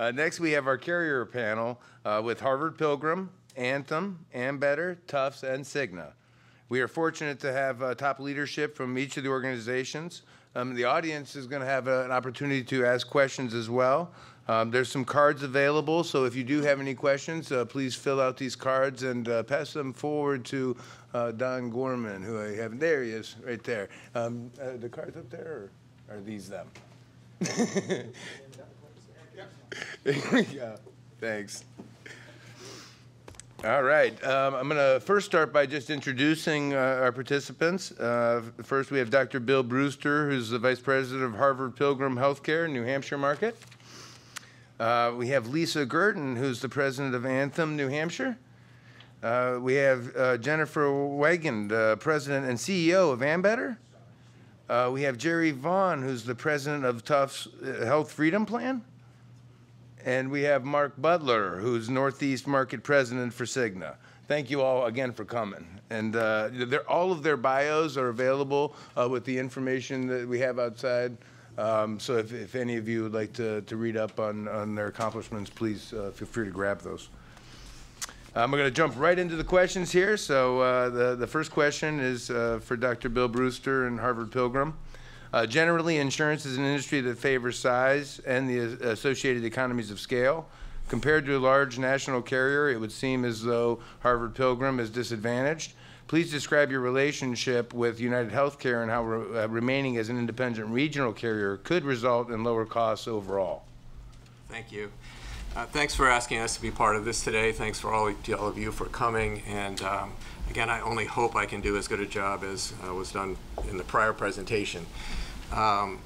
Uh, next, we have our carrier panel uh, with Harvard Pilgrim, Anthem, Ambetter, Tufts, and Cigna. We are fortunate to have uh, top leadership from each of the organizations. Um, the audience is going to have uh, an opportunity to ask questions as well. Um, there's some cards available, so if you do have any questions, uh, please fill out these cards and uh, pass them forward to uh, Don Gorman, who I have. There he is, right there. Um, the cards up there, or are these them? yeah, thanks. All right, um, I'm going to first start by just introducing uh, our participants. Uh, first, we have Dr. Bill Brewster, who's the Vice President of Harvard Pilgrim Healthcare, New Hampshire market. Uh, we have Lisa Guertin, who's the President of Anthem, New Hampshire. Uh, we have uh, Jennifer Weigand, uh, President and CEO of Ambetter. we have Jerry Vaughan, who's the President of Tufts Health Freedom Plan. And we have Mark Butler, who's Northeast Market President for Cigna. Thank you all again for coming. And uh, all of their bios are available uh, with the information that we have outside. Um, so if, if, any of you would like to, to read up on, on their accomplishments, please uh, feel free to grab those. I'm going to jump right into the questions here. So uh, the, the first question is uh, for Dr. Bill Brewster and Harvard Pilgrim. Uh, generally, insurance is an industry that favors size and the associated economies of scale. Compared to a large national carrier, it would seem as though Harvard Pilgrim is disadvantaged. Please describe your relationship with United Healthcare and how re uh, remaining as an independent regional carrier could result in lower costs overall. Thank you. Uh, thanks for asking us to be part of this today. Thanks for all, all of you for coming. And um, again, I only hope I can do as good a job as uh, was done in the prior presentation. Um,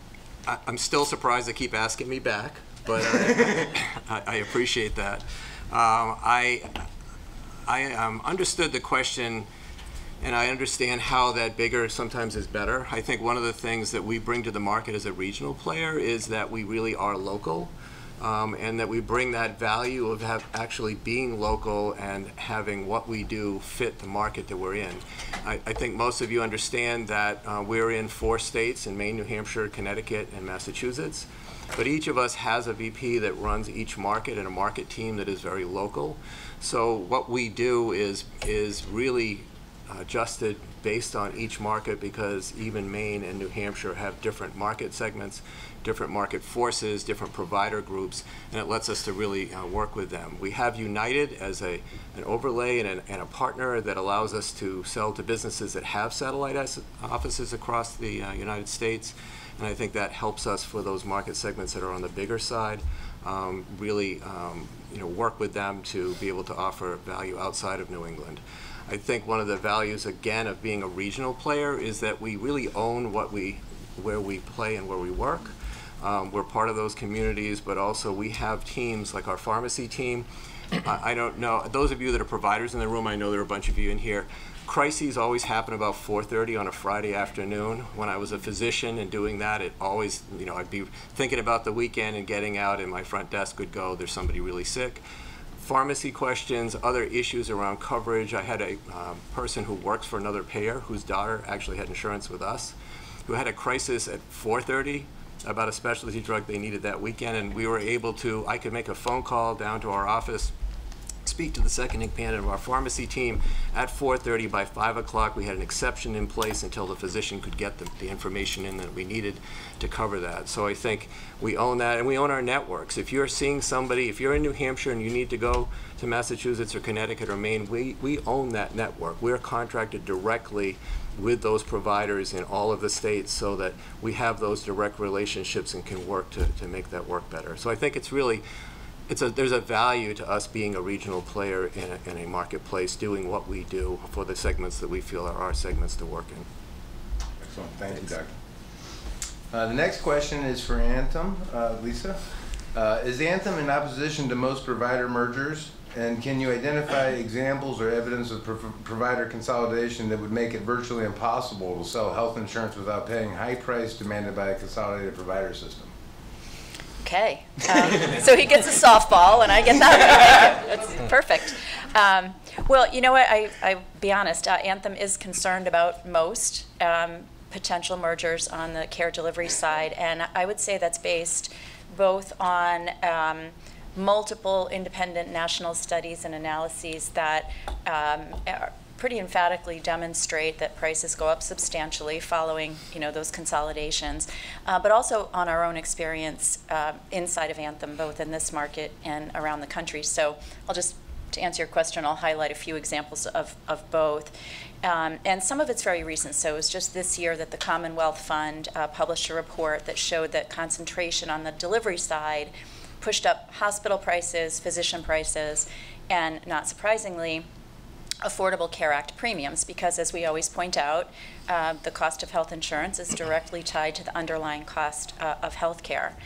I, am still surprised they keep asking me back, but I, I, I appreciate that. Um, I, I um, understood the question and I understand how that bigger sometimes is better. I think one of the things that we bring to the market as a regional player is that we really are local um, and that we bring that value of actually being local and having what we do fit the market that we're in. I, I think most of you understand that uh, we're in four states in Maine, New Hampshire, Connecticut, and Massachusetts. But each of us has a VP that runs each market and a market team that is very local. So what we do is is really adjusted based on each market because even Maine and New Hampshire have different market segments, different market forces, different provider groups, and it lets us to really uh, work with them. We have United as a, an overlay and, an, and, a partner that allows us to sell to businesses that have satellite offices across the uh, United States, and I think that helps us for those market segments that are on the bigger side. Um, really um, you know, work with them to be able to offer value outside of New England. I think one of the values, again, of being a regional player is that we really own what we, where we play and where we work. Um, we're part of those communities, but also we have teams like our pharmacy team. I, I don't know, those of you that are providers in the room, I know there are a bunch of you in here. Crises always happen about 4.30 on a Friday afternoon. When I was a physician and doing that, it always, you know, I'd be thinking about the weekend and getting out and my front desk would go, there's somebody really sick pharmacy questions, other issues around coverage. I had a um, person who works for another payer whose daughter actually had insurance with us, who had a crisis at 4.30 about a specialty drug they needed that weekend, and we were able to, I could make a phone call down to our office speak to the second in command of our pharmacy team at 4.30. By 5 o'clock, we had an exception in place until the physician could get the, the, information in that we needed to cover that. So I think we own that, and we own our networks. If you're seeing somebody, if you're in New Hampshire and you need to go to Massachusetts or Connecticut or Maine, we, we own that network. We're contracted directly with those providers in all of the states so that we have those direct relationships and can work to, to make that work better. So I think it's really it's a, there's a value to us being a regional player in a, in a marketplace, doing what we do for the segments that we feel are our segments to work in. Excellent. Thank Thanks. you, Doug. Uh, the next question is for Anthem. Uh, Lisa, uh, is Anthem in opposition to most provider mergers? And can you identify examples or evidence of pro provider consolidation that would make it virtually impossible to sell health insurance without paying high price demanded by a consolidated provider system? Okay. Um, so he gets a softball, and I get that. That's perfect. Um, well, you know what? I, I be honest. Uh, Anthem is concerned about most um, potential mergers on the care delivery side, and I would say that's based both on um, multiple independent national studies and analyses that um, pretty emphatically demonstrate that prices go up substantially following, you know, those consolidations, uh, but also on our own experience uh, inside of Anthem, both in this market and around the country. So I'll just, to answer your question, I'll highlight a few examples of, of both. Um, and some of it's very recent. So it was just this year that the Commonwealth Fund uh, published a report that showed that concentration on the delivery side pushed up hospital prices, physician prices, and not surprisingly, Affordable Care Act premiums because, as we always point out, uh, the cost of health insurance is directly tied to the underlying cost uh, of health care.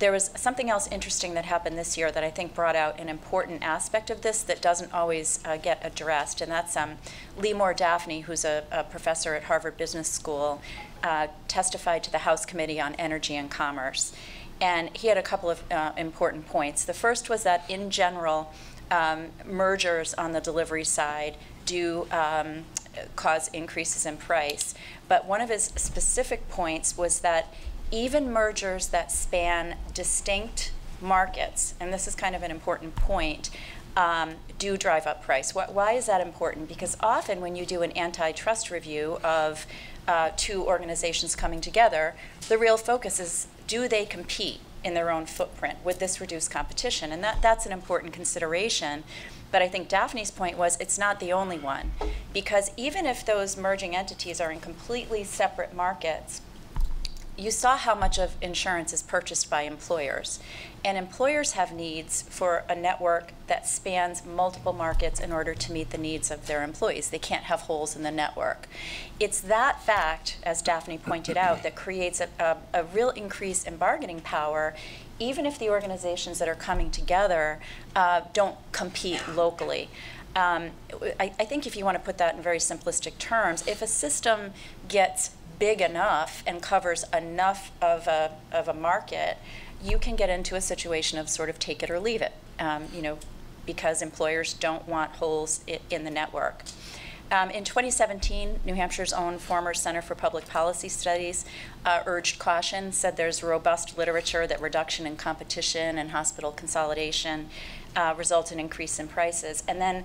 There was something else interesting that happened this year that I think brought out an important aspect of this that doesn't always uh, get addressed, and that's um, Leemore Dafny, who's a, a, professor at Harvard Business School, uh, testified to the House Committee on Energy and Commerce. And he had a couple of uh, important points. The first was that, in general, um, mergers on the delivery side do um, cause increases in price. But one of his specific points was that even mergers that span distinct markets, and this is kind of an important point, um, do drive up price. Why is that important? Because often when you do an antitrust review of uh, two organizations coming together, the real focus is do they compete? In their own footprint with this reduced competition. And that, that's an important consideration. But I think Dafny's point was it's not the only one. Because even if those merging entities are in completely separate markets, you saw how much of insurance is purchased by employers. And employers have needs for a network that spans multiple markets in order to meet the needs of their employees. They can't have holes in the network. It's that fact, as Dafny pointed out, that creates a, a, a real increase in bargaining power, even if the organizations that are coming together uh, don't compete locally. Um, I, I think if you want to put that in very simplistic terms, if a system gets big enough and covers enough of a, of a market, you can get into a situation of sort of take it or leave it, um, you know, because employers don't want holes in the network. Um, in 2017, New Hampshire's own former Center for Public Policy Studies uh, urged caution, said there's robust literature that reduction in competition and hospital consolidation uh, result in increase in prices. And then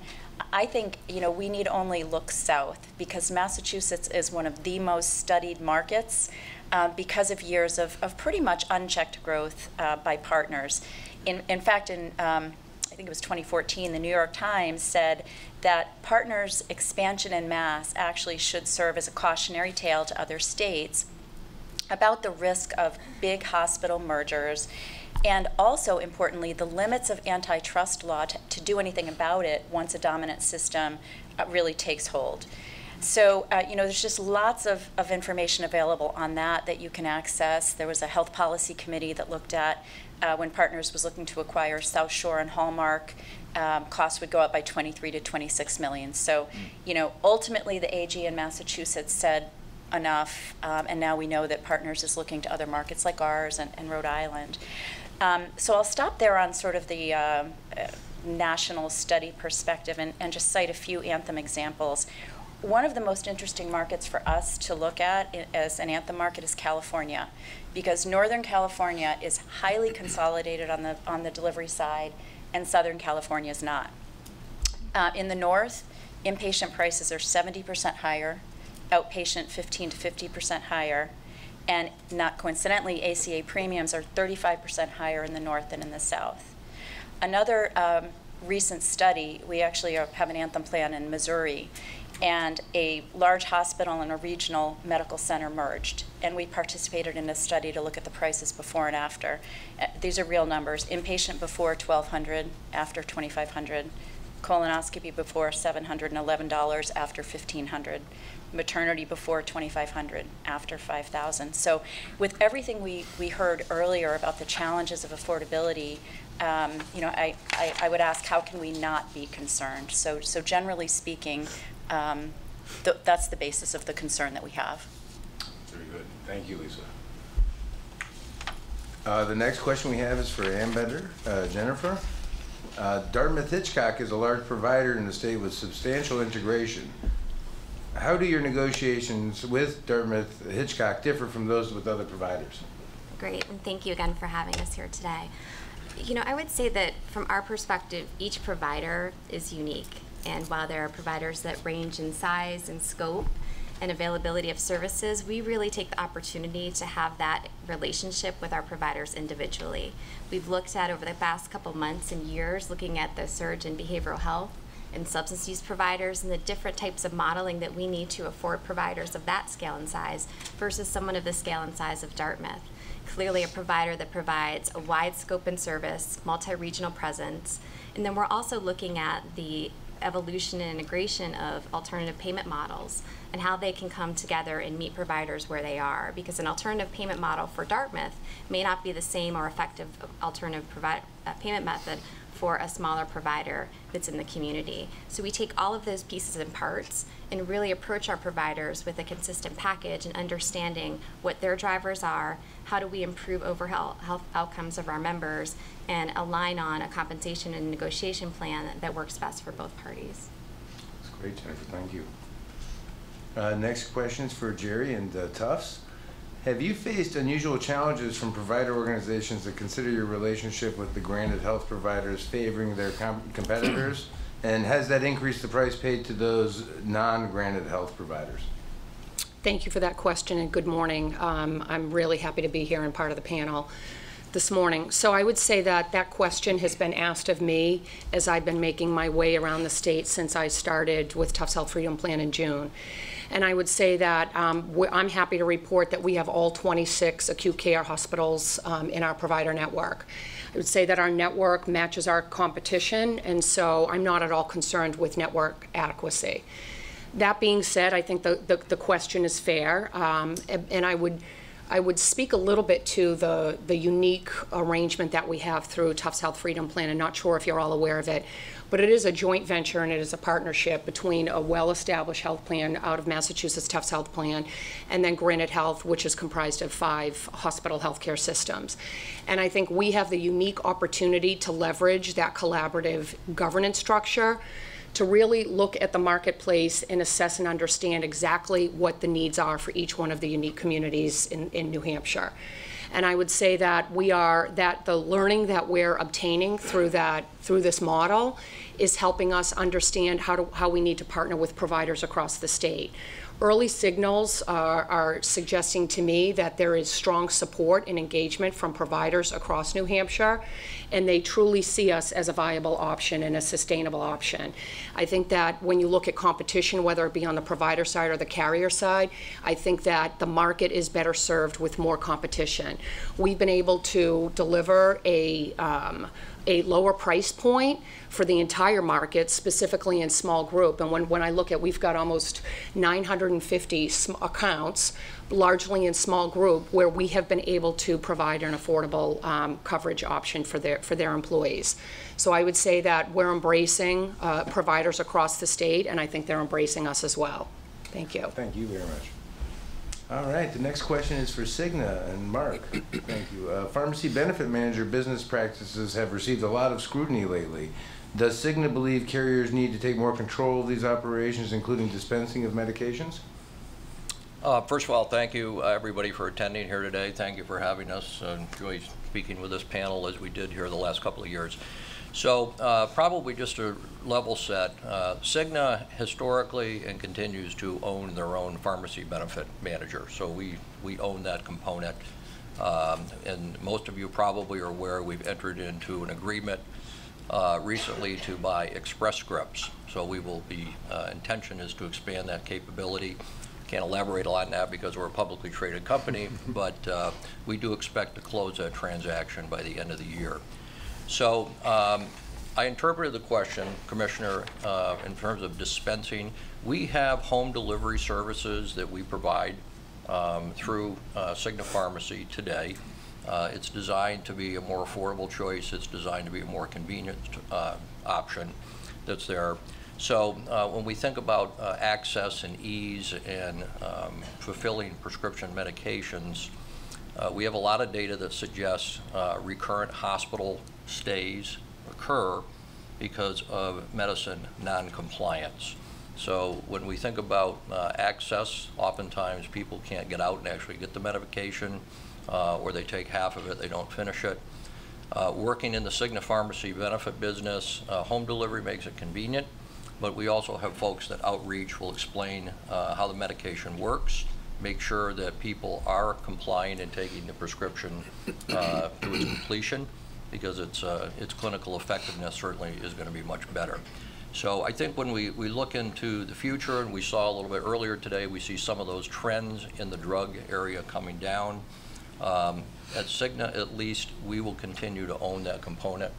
I think you know we need only look south because Massachusetts is one of the most studied markets uh, because of years of, of pretty much unchecked growth uh, by partners. In, in fact, in um, I think it was 2014, the New York Times said that partners' expansion in mass actually should serve as a cautionary tale to other states about the risk of big hospital mergers and also importantly, the limits of antitrust law to, to do anything about it once a dominant system uh, really takes hold. So, uh, you know, there's just lots of, of information available on that that you can access. There was a health policy committee that looked at uh, when Partners was looking to acquire South Shore and Hallmark, um, costs would go up by 23 to 26 million. So, mm. you know, ultimately the AG in Massachusetts said enough, um, and now we know that Partners is looking to other markets like ours and, and Rhode Island. Um, so I'll stop there on sort of the uh, uh, national study perspective and, and just cite a few Anthem examples. One of the most interesting markets for us to look at as an Anthem market is California, because Northern California is highly consolidated on the, on the delivery side, and Southern California is not. Uh, in the north, inpatient prices are 70% higher, outpatient 15 to 50% higher, and not coincidentally, ACA premiums are 35% higher in the north than in the south. Another um, recent study, we actually have an Anthem plan in Missouri, and a large hospital and a regional medical center merged. And we participated in a study to look at the prices before and after. Uh, these are real numbers. Inpatient before 1200 after 2500 colonoscopy before $711 after 1500 maternity before 2500 after 5000 so with everything we, we heard earlier about the challenges of affordability um, you know I, I, I, would ask how can we not be concerned? So so generally speaking um, th that's the basis of the concern that we have. Very good. Thank you lisa. Uh, the next question we have is for Ambetter uh, Jennifer uh, Dartmouth Hitchcock is a large provider in the state with substantial integration how do your negotiations with Dartmouth Hitchcock differ from those with other providers? Great, and thank you again for having us here today. You know, I would say that from our perspective, each provider is unique. And while there are providers that range in size and scope and availability of services, we really take the opportunity to have that relationship with our providers individually. We've looked at over the past couple months and years, looking at the surge in behavioral health and substance use providers and the different types of modeling that we need to afford providers of that scale and size versus someone of the scale and size of Dartmouth. Clearly, a provider that provides a wide scope and service, multi regional presence, and then we're also looking at the evolution and integration of alternative payment models and how they can come together and meet providers where they are. Because an alternative payment model for Dartmouth may not be the same or effective alternative provi- uh, payment method for a smaller provider that's in the community. So we take all of those pieces and parts and really approach our providers with a consistent package and understanding what their drivers are, how do we improve overall health outcomes of our members, and align on a compensation and negotiation plan that works best for both parties. That's great, Jennifer, thank you. Uh, Next question is for Jerry and uh, Tufts. Have you faced unusual challenges from provider organizations that consider your relationship with the Granite Health providers favoring their com- competitors? And has that increased the price paid to those non-Granite Health providers? Thank you for that question and good morning. Um, I'm really happy to be here and part of the panel this morning. So I would say that that question has been asked of me as I've been making my way around the state since I started with Tufts Health Freedom Plan in June. And I would say that um, I'm happy to report that we have all 26 acute care hospitals um, in our provider network. I would say that our network matches our competition, and so I'm not at all concerned with network adequacy. That being said, I think the, the, the question is fair, um, and, and I would, I would speak a little bit to the, the unique arrangement that we have through Tufts Health Freedom Plan. I'm not sure if you're all aware of it, but it is a joint venture and it is a partnership between a well-established health plan out of Massachusetts, Tufts Health Plan, and then Granite Health, which is comprised of five hospital healthcare systems. And I think we have the unique opportunity to leverage that collaborative governance structure to really look at the marketplace and assess and understand exactly what the needs are for each one of the unique communities in, in New Hampshire. And I would say that we are, that the learning that we're obtaining through that, through this model is helping us understand how to, how we need to partner with providers across the state. Early signals are, are suggesting to me that there is strong support and engagement from providers across New Hampshire, and they truly see us as a viable option and a sustainable option. I think that when you look at competition, whether it be on the provider side or the carrier side, I think that the market is better served with more competition. We've been able to deliver a, um, a lower price point for the entire market, specifically in small group. And when, when I look at, we've got almost 950 sm- accounts, largely in small group, where we have been able to provide an affordable um, coverage option for their, for their employees. So I would say that we're embracing uh, providers across the state, and I think they're embracing us as well. Thank you. Thank you very much. All right, the next question is for Cigna and Mark. Thank you. Uh, Pharmacy benefit manager business practices have received a lot of scrutiny lately. Does Cigna believe carriers need to take more control of these operations, including dispensing of medications? Uh, First of all, thank you, uh, everybody, for attending here today. Thank you for having us. Uh, Enjoy speaking with this panel as we did here the last couple of years. So uh, probably just a level set, uh, Cigna historically and continues to own their own pharmacy benefit manager. So we, we own that component. Um, And most of you probably are aware, we've entered into an agreement uh, recently to buy Express Scripts. So we will be, uh, intention is to expand that capability. Can't elaborate a lot on that because we're a publicly traded company, but uh, we do expect to close that transaction by the end of the year. So um, I interpreted the question, Commissioner, uh, in terms of dispensing. We have home delivery services that we provide um, through uh, Pharmacy today. Uh, It's designed to be a more affordable choice. It's designed to be a more convenient uh, option that's there. So uh, when we think about uh, access and ease and um, fulfilling prescription medications, uh, we have a lot of data that suggests recurrent hospital stays occur because of medicine noncompliance. So when we think about uh, access, oftentimes people can't get out and actually get the medication, uh, or they take half of it, they don't finish it. Uh, Working in the Cigna Pharmacy benefit business, uh, home delivery makes it convenient, but we also have folks that outreach will explain uh, how the medication works, make sure that people are compliant in taking the prescription uh, to its completion, because its, uh, its clinical effectiveness certainly is going to be much better. So I think when we, we look into the future, and we saw a little bit earlier today, we see some of those trends in the drug area coming down. Um, At Cigna, at least, we will continue to own that component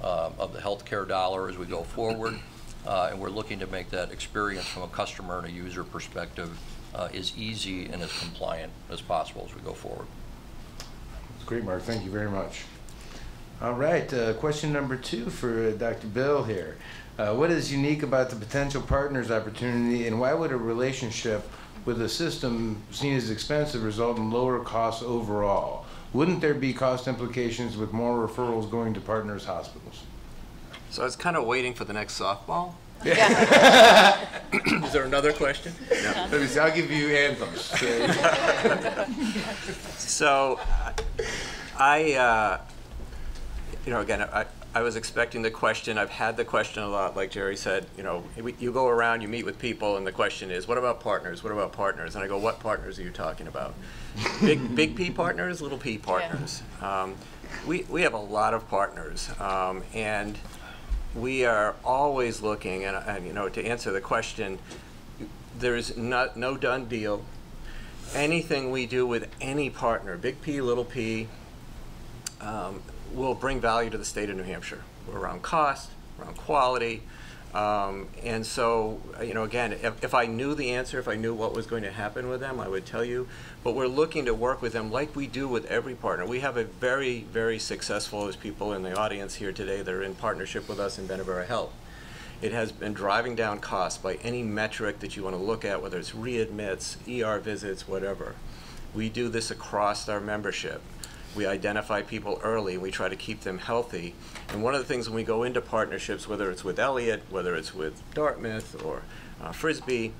uh, of the healthcare dollar as we go forward. Uh, And we're looking to make that experience from a customer and a user perspective uh, as easy and as compliant as possible as we go forward. That's great, Mark. Thank you very much. All right, uh, question number two for uh, Dr. Bill here. Uh, what is unique about the potential partners opportunity, and why would a relationship with a system seen as expensive result in lower costs overall? Wouldn't there be cost implications with more referrals going to partners hospitals? So I was kind of waiting for the next softball. Yeah. Is there another question? Let me see, I'll give you anthems. So, I, uh, you know, again, I, I was expecting the question. I've had the question a lot, like Jerry said. You know, you go around, you meet with people, and the question is, "What about partners? What about partners?" And I go, "What partners are you talking about? Big, big P partners, little P partners?" Um, we we have a lot of partners, um, and we are always looking. And, and you know, to answer the question, there's not no done deal anything we do with any partner, big P, little p, um, will bring value to the state of New Hampshire around cost, around quality. Um, and so, you know, again, if, if I knew the answer, if I knew what was going to happen with them, I would tell you. But we're looking to work with them like we do with every partner. We have a very, very successful, as people in the audience here today that are in partnership with us in Benevera Health. It has been driving down costs by any metric that you want to look at, whether it's readmits, ER visits, whatever. We do this across our membership. We identify people early, we try to keep them healthy. And one of the things when we go into partnerships, whether it's with Elliott, whether it's with Dartmouth or uh, Frisbie,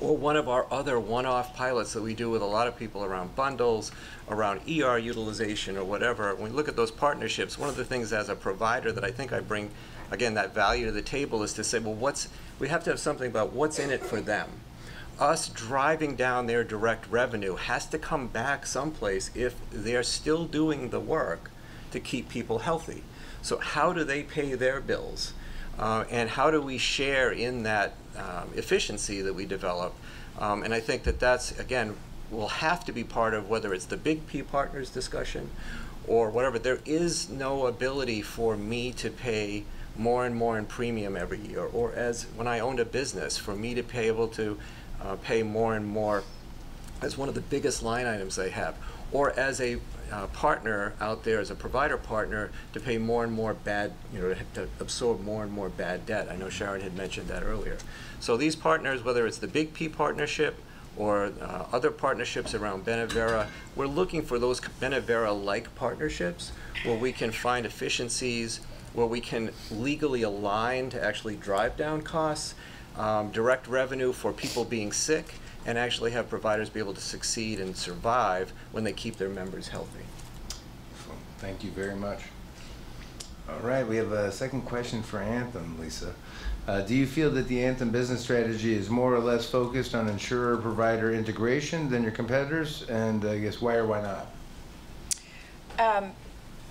or one of our other one-off pilots that we do with a lot of people around bundles, around ER utilization or whatever, when we look at those partnerships, one of the things as a provider that I think I bring, again, that value to the table is to say, well, what's, we have to have something about what's in it for them. Us driving down their direct revenue has to come back someplace if they're still doing the work to keep people healthy. So how do they pay their bills? Uh, and how do we share in that um, efficiency that we develop? Um, and I think that that's, again, will have to be part of whether it's the big P partners discussion or whatever. There is no ability for me to pay more and more in premium every year, or as when I owned a business, for me to be able to uh, pay more and more as one of the biggest line items they have, or as a uh, partner out there, as a provider partner, to pay more and more bad, you know, to absorb more and more bad debt. I know Sharon had mentioned that earlier. So these partners, whether it's the Big P partnership or uh, other partnerships around Benevera, we're looking for those Benevera-like partnerships where we can find efficiencies, where we can legally align to actually drive down costs, um, direct revenue for people being sick, and actually have providers be able to succeed and survive when they keep their members healthy. Thank you very much. All right, we have a second question for Anthem, Lisa. Uh, do you feel that the Anthem business strategy is more or less focused on insurer-provider integration than your competitors? And I guess why or why not? Um,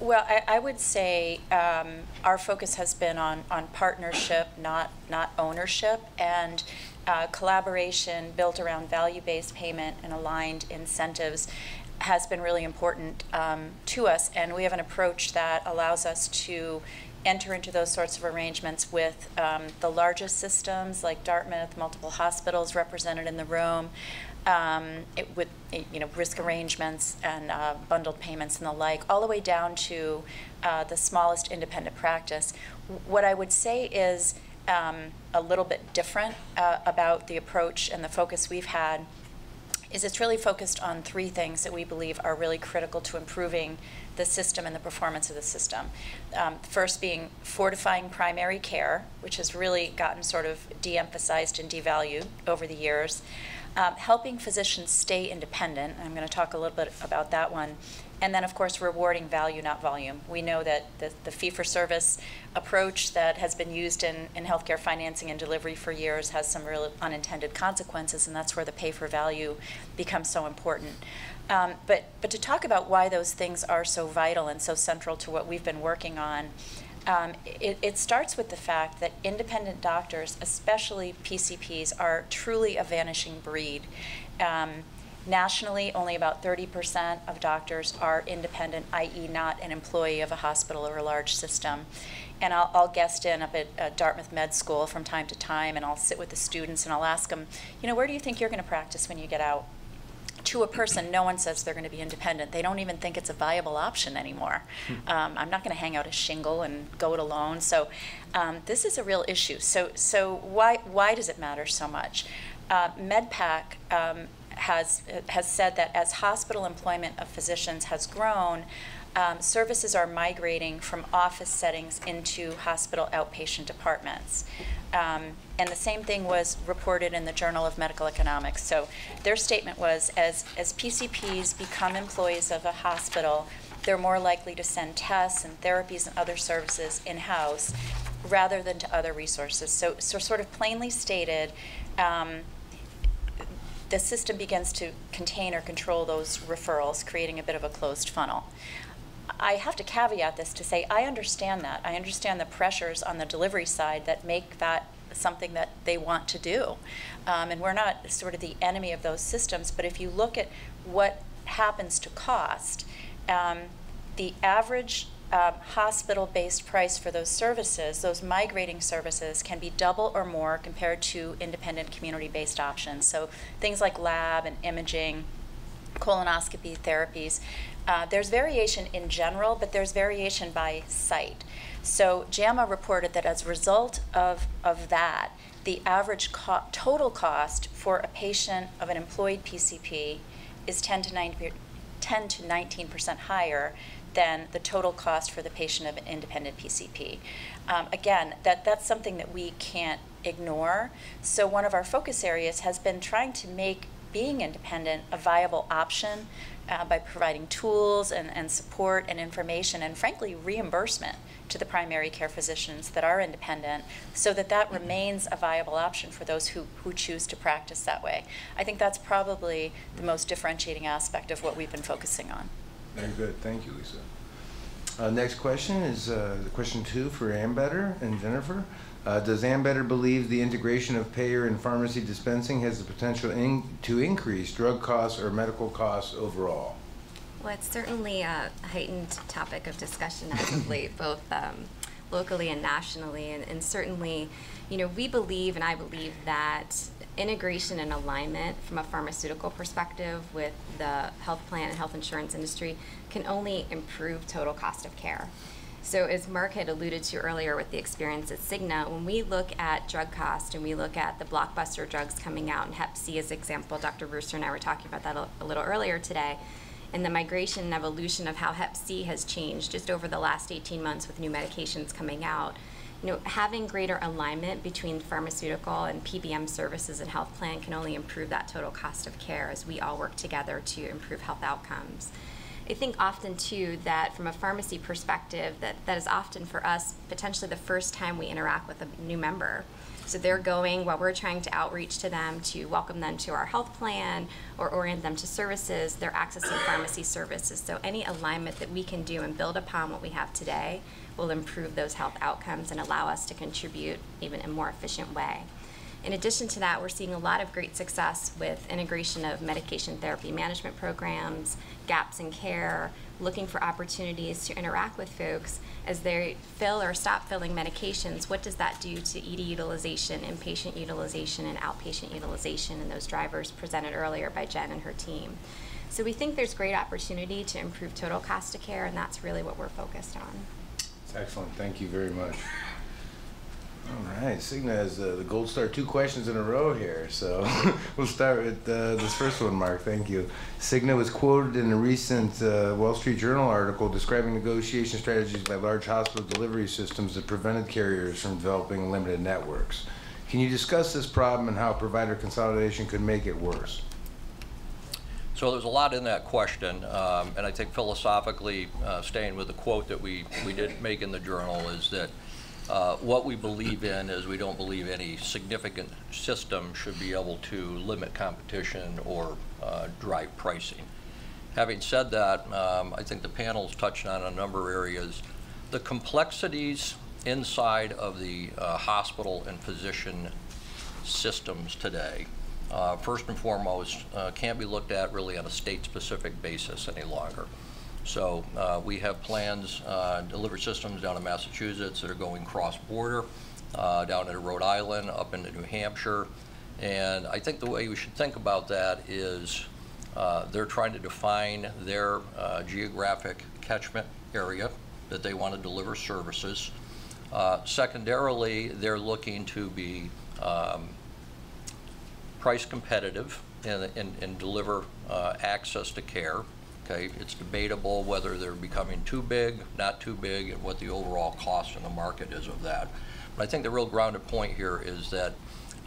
Well, I, I would say um, our focus has been on, on partnership, not, not ownership, and uh, collaboration built around value-based payment and aligned incentives has been really important um, to us. And we have an approach that allows us to enter into those sorts of arrangements with um, the largest systems like Dartmouth, multiple hospitals represented in the room, um, it, with you know risk arrangements and uh, bundled payments and the like, all the way down to uh, the smallest independent practice. What I would say is um, a little bit different uh, about the approach and the focus we've had is it's really focused on three things that we believe are really critical to improving the system and the performance of the system. Um, first being fortifying primary care, which has really gotten sort of de-emphasized and devalued over the years. Um, helping physicians stay independent, I'm going to talk a little bit about that one, and then, of course, rewarding value, not volume. We know that the, the fee-for-service approach that has been used in, in healthcare financing and delivery for years has some real unintended consequences, and that's where the pay-for-value becomes so important. Um, but, but to talk about why those things are so vital and so central to what we've been working on, um, it, it starts with the fact that independent doctors, especially PCPs, are truly a vanishing breed. Um, nationally, only about 30% of doctors are independent, i.e., not an employee of a hospital or a large system. And I'll, I'll guest in up at uh, Dartmouth Med School from time to time, and I'll sit with the students and I'll ask them, you know, where do you think you're going to practice when you get out? To a person, no one says they're going to be independent. They don't even think it's a viable option anymore. Um, I'm not going to hang out a shingle and go it alone. So um, this is a real issue. So so why why does it matter so much? Uh, MedPAC um, has has said that as hospital employment of physicians has grown. Um, services are migrating from office settings into hospital outpatient departments. Um, and the same thing was reported in the Journal of Medical Economics. So their statement was as, as PCPs become employees of a hospital, they're more likely to send tests and therapies and other services in house rather than to other resources. So, so sort of plainly stated, um, the system begins to contain or control those referrals, creating a bit of a closed funnel. I have to caveat this to say I understand that. I understand the pressures on the delivery side that make that something that they want to do. Um, and we're not sort of the enemy of those systems, but if you look at what happens to cost, um, the average uh, hospital-based price for those services, those migrating services, can be double or more compared to independent community-based options. So things like lab and imaging, colonoscopy therapies. Uh, there's variation in general, but there's variation by site. So JAMA reported that as a result of, of that, the average co total cost for a patient of an employed PCP is 10 to 90, 10 to 19 percent higher than the total cost for the patient of an independent PCP. Um, again, that, that's something that we can't ignore. So one of our focus areas has been trying to make being independent a viable option uh, by providing tools and, and support and information and frankly reimbursement to the primary care physicians that are independent so that that remains a viable option for those who, who choose to practice that way. I think that's probably the most differentiating aspect of what we've been focusing on. Very good. Thank you, Lisa. Uh, next question is uh, question two for Ambetter and Jennifer. Uh, does Ambetter believe the integration of payer and pharmacy dispensing has the potential in to increase drug costs or medical costs overall? Well, it's certainly a heightened topic of discussion as of late, both um, locally and nationally. And, and, certainly, you know, we believe, and I believe that integration and alignment from a pharmaceutical perspective with the health plan and health insurance industry can only improve total cost of care. So as Mark had alluded to earlier with the experience at Cigna, when we look at drug cost and we look at the blockbuster drugs coming out, and Hep C as example, Dr. Brewster and I were talking about that a, a little earlier today, and the migration and evolution of how Hep C has changed just over the last 18 months with new medications coming out. You know, having greater alignment between pharmaceutical and PBM services and health plan can only improve that total cost of care as we all work together to improve health outcomes. I think often too that from a pharmacy perspective that that is often for us potentially the first time we interact with a new member. So they're going while we're trying to outreach to them to welcome them to our health plan or orient them to services, they're accessing pharmacy services. So any alignment that we can do and build upon what we have today will improve those health outcomes and allow us to contribute even in a more efficient way. In addition to that, we're seeing a lot of great success with integration of medication therapy management programs, gaps in care, looking for opportunities to interact with folks as they fill or stop filling medications. What does that do to ED utilization, inpatient utilization, and outpatient utilization? And those drivers presented earlier by Jen and her team. So we think there's great opportunity to improve total cost of care, and that's really what we're focused on. Excellent. Thank you very much. All right, Cigna has uh, the gold star two questions in a row here. So we'll start with uh, this first one, Mark. Thank you. Cigna was quoted in a recent uh, Wall Street Journal article describing negotiation strategies by large hospital delivery systems that prevented carriers from developing limited networks. Can you discuss this problem and how provider consolidation could make it worse? So there's a lot in that question, um, and I think philosophically, uh, staying with the quote that we, we did make in the journal is that uh, what we believe in is we don't believe any significant system should be able to limit competition or uh, drive pricing. Having said that, um, I think the panel's touched on a number of areas. The complexities inside of the uh, hospital and physician systems today, uh, first and foremost, uh, can't be looked at really on a state-specific basis any longer. So uh, we have plans, uh, delivery systems down in Massachusetts that are going cross-border, uh, down into Rhode Island, up into New Hampshire. And I think the way we should think about that is uh, they're trying to define their uh, geographic catchment area that they want to deliver services. Uh, secondarily, they're looking to be um, price competitive and, and, and deliver access to care. Okay, it's debatable whether they're becoming too big, not too big, and what the overall cost in the market is of that. But I think the real grounded point here is that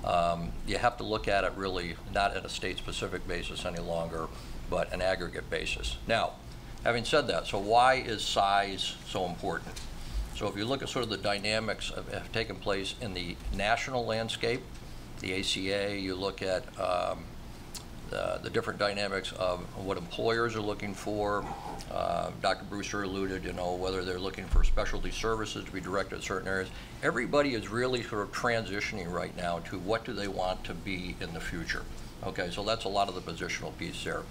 um, you have to look at it really not at a state-specific basis any longer, but an aggregate basis. Now, having said that, so why is size so important? So if you look at sort of the dynamics that have taken place in the national landscape, the ACA, you look at um, the, the different dynamics of what employers are looking for. Uh, Dr. Brewster alluded, you know, whether they're looking for specialty services to be directed at certain areas. Everybody is really sort of transitioning right now to what do they want to be in the future. Okay, so that's a lot of the positional piece there.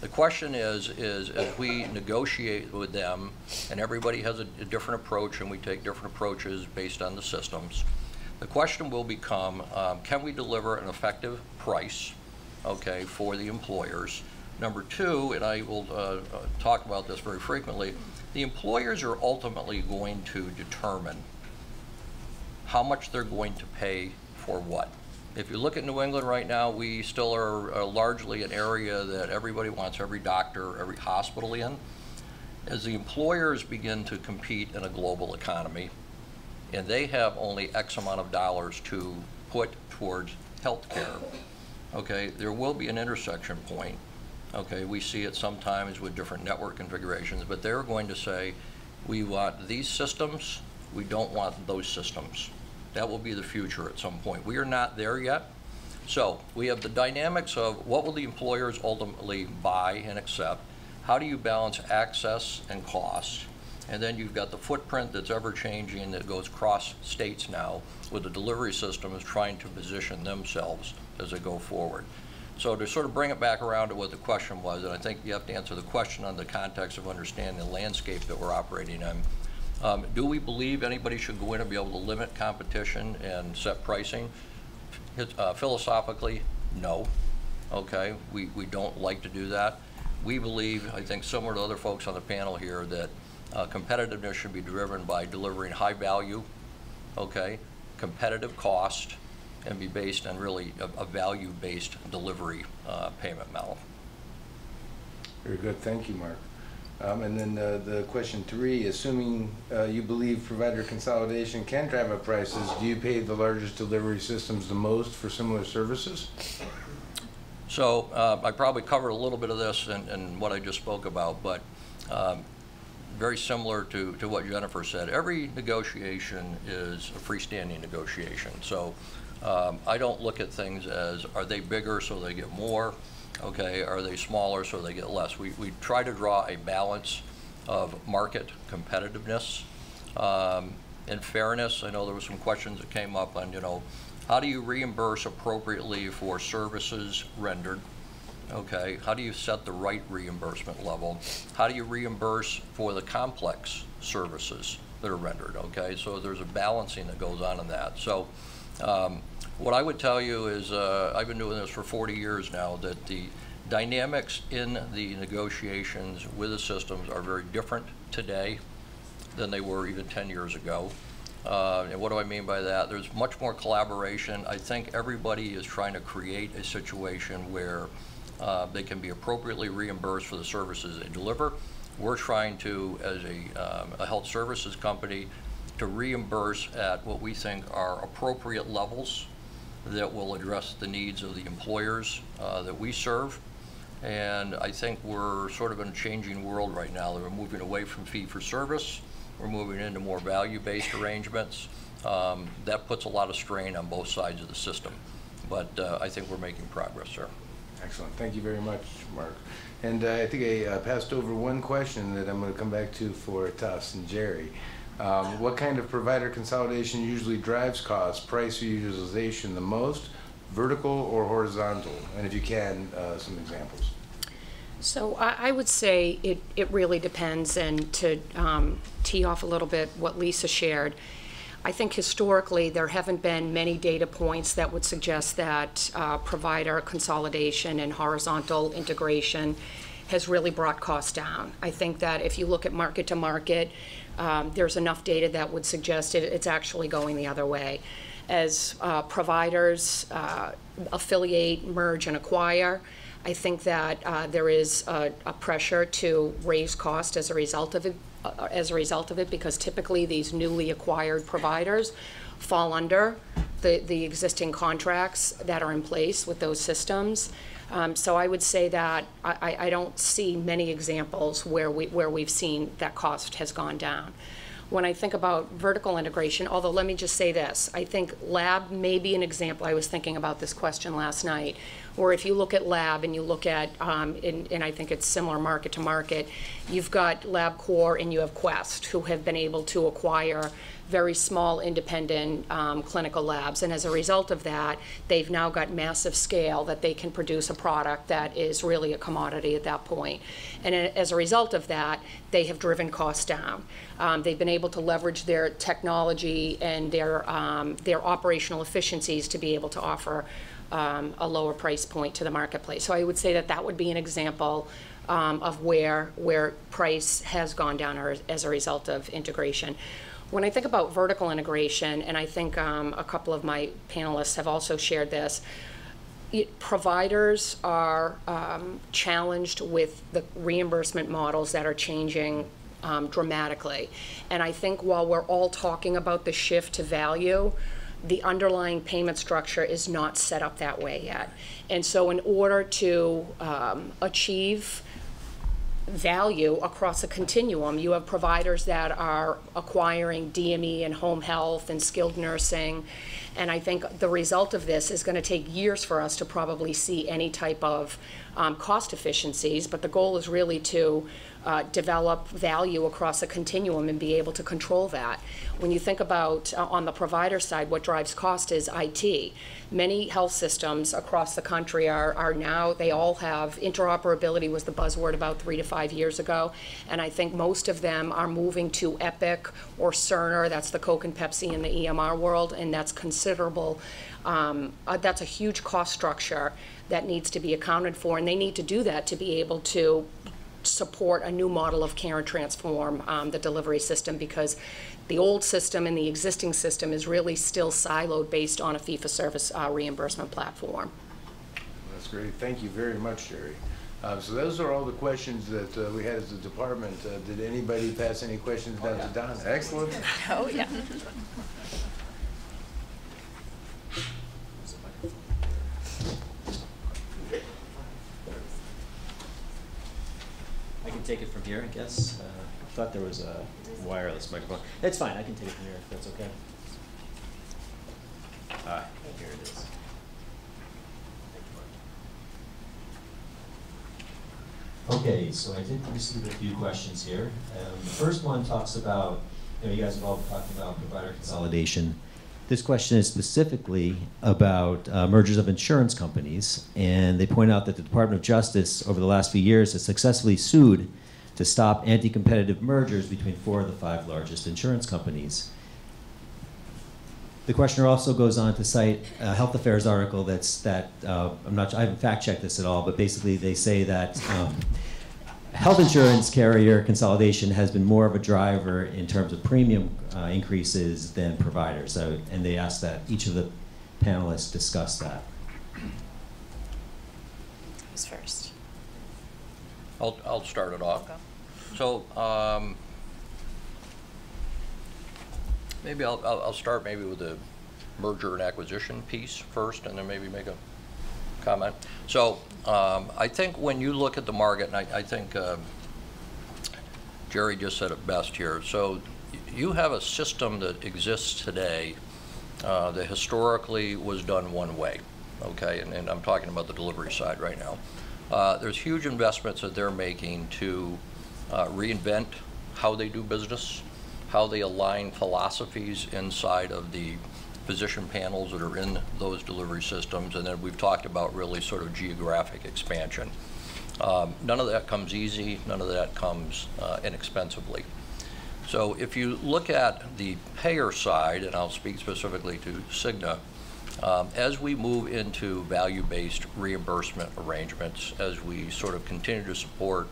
The question is, is as we negotiate with them, and everybody has a, a different approach, and we take different approaches based on the systems, the question will become, um, can we deliver an effective price, okay, for the employers? Number two, and I will uh, uh, talk about this very frequently, the employers are ultimately going to determine how much they're going to pay for what. If you look at New England right now, we still are uh, largely an area that everybody wants every doctor, every hospital in. As the employers begin to compete in a global economy, and they have only X amount of dollars to put towards health care, okay, there will be an intersection point. Okay, we see it sometimes with different network configurations, but they're going to say, we want these systems, we don't want those systems. That will be the future at some point. We are not there yet. So we have the dynamics of what will the employers ultimately buy and accept? How do you balance access and cost? And then you've got the footprint that's ever changing that goes cross states now with the delivery systems trying to position themselves as they go forward. So to sort of bring it back around to what the question was, and I think you have to answer the question on the context of understanding the landscape that we're operating in. Um, do we believe anybody should go in and be able to limit competition and set pricing? Uh, philosophically, no. Okay, we, we don't like to do that. We believe, I think similar to other folks on the panel here, that uh, competitiveness should be driven by delivering high value, okay, competitive cost, and be based on really a, a value-based delivery uh, payment model. Very good, thank you, Mark. Um, and then uh, the question three, assuming uh, you believe provider consolidation can drive up prices, do you pay the largest delivery systems the most for similar services? So uh, I probably covered a little bit of this in, in what I just spoke about, but um, very similar to, to what Jennifer said. Every negotiation is a freestanding negotiation. So um, I don't look at things as are they bigger so they get more, okay? Are they smaller so they get less? We, we try to draw a balance of market competitiveness. Um, in fairness, I know there were some questions that came up on, you know, how do you reimburse appropriately for services rendered? Okay, how do you set the right reimbursement level? How do you reimburse for the complex services that are rendered? Okay, so there's a balancing that goes on in that. So um, what I would tell you is uh, I've been doing this for 40 years now that the dynamics in the negotiations with the systems are very different today than they were even 10 years ago. Uh, and what do I mean by that? There's much more collaboration. I think everybody is trying to create a situation where uh, they can be appropriately reimbursed for the services they deliver. We're trying to, as a, um, a health services company, to reimburse at what we think are appropriate levels that will address the needs of the employers uh, that we serve. And I think we're sort of in a changing world right now. We're moving away from fee-for-service. We're moving into more value-based arrangements. Um, That puts a lot of strain on both sides of the system. But uh, I think we're making progress, sir. Excellent. Thank you very much, Mark. And uh, I think I uh, passed over one question that I'm going to come back to for Tufts and Jerry. Um, What kind of provider consolidation usually drives cost, price, or utilization the most, vertical or horizontal? And if you can, uh, some examples. So I, I would say it, it really depends, and to um, tee off a little bit what Lisa shared, I think historically, there haven't been many data points that would suggest that uh, provider consolidation and horizontal integration has really brought costs down. I think that if you look at market to market, um, there's enough data that would suggest it, it's actually going the other way. As uh, providers uh, affiliate, merge, and acquire, I think that uh, there is a, a pressure to raise cost as a result of it, uh, as a result of it, because typically these newly acquired providers fall under the, the existing contracts that are in place with those systems. Um, so I would say that I, I- I don't see many examples where we, where we've seen that cost has gone down. When I think about vertical integration, although let me just say this, I think lab may be an example, I was thinking about this question last night, where if you look at lab and you look at, um, and, and I think it's similar market to market, you've got LabCorp and you have Quest, who have been able to acquire very small independent um, clinical labs. And as a result of that, they've now got massive scale that they can produce a product that is really a commodity at that point. And as a result of that, they have driven costs down. Um, they've been able to leverage their technology and their, um, their operational efficiencies to be able to offer um, a lower price point to the marketplace. So I would say that that would be an example um, of where, where price has gone down or as a result of integration. When I think about vertical integration, and I think um, a couple of my panelists have also shared this, it- providers are um, challenged with the reimbursement models that are changing um, dramatically. And I think while we're all talking about the shift to value, the underlying payment structure is not set up that way yet. And so in order to um, achieve value across a continuum. You have providers that are acquiring DME and home health and skilled nursing. And I think the result of this is going to take years for us to probably see any type of um, cost efficiencies. But the goal is really to uh, develop value across a continuum and be able to control that. When you think about, uh, on the provider side, what drives cost is IT. Many health systems across the country are, are now, they all have, interoperability was the buzzword about three to five years ago. And I think most of them are moving to Epic or Cerner, that's the Coke and Pepsi in the EMR world, and that's considerable, um, uh, that's a huge cost structure that needs to be accounted for. And they need to do that to be able to support a new model of care and transform um, the delivery system because the old system and the existing system is really still siloed based on a fee-for-service uh, reimbursement platform. That's great. Thank you very much, Jerry. Uh, So those are all the questions that uh, we had as a department. Uh, Did anybody pass any questions down to Donna? Excellent. Oh, yeah. I can take it from here, I guess. Uh, I thought there was a wireless microphone. It's fine, I can take it from here if that's okay. Ah, here it is. Okay, so I did receive a few questions here. Um, the first one talks about, you know, you guys have all talking about provider consolidation. This question is specifically about uh, mergers of insurance companies, and they point out that the Department of Justice over the last few years has successfully sued to stop anti-competitive mergers between four of the five largest insurance companies. The questioner also goes on to cite a health affairs article that's that uh, I'm not I haven't fact checked this at all, but basically they say that um, health insurance carrier consolidation has been more of a driver in terms of premium uh, increases than providers. So, and they ask that each of the panelists discuss that. Who's first? I'll, I'll start it off. So, um, maybe I'll, I'll, I'll start maybe with the merger and acquisition piece first, and then maybe make a comment. So um, I think when you look at the market, and I, I think um, Jerry just said it best here. So you have a system that exists today uh, that historically was done one way, okay? And, and I'm talking about the delivery side right now. Uh, there's huge investments that they're making to uh, reinvent how they do business, how they align philosophies inside of the physician panels that are in those delivery systems, and then we've talked about really sort of geographic expansion. Um, None of that comes easy, none of that comes uh, inexpensively. So if you look at the payer side, and I'll speak specifically to Cigna, um, as we move into value-based reimbursement arrangements, as we sort of continue to support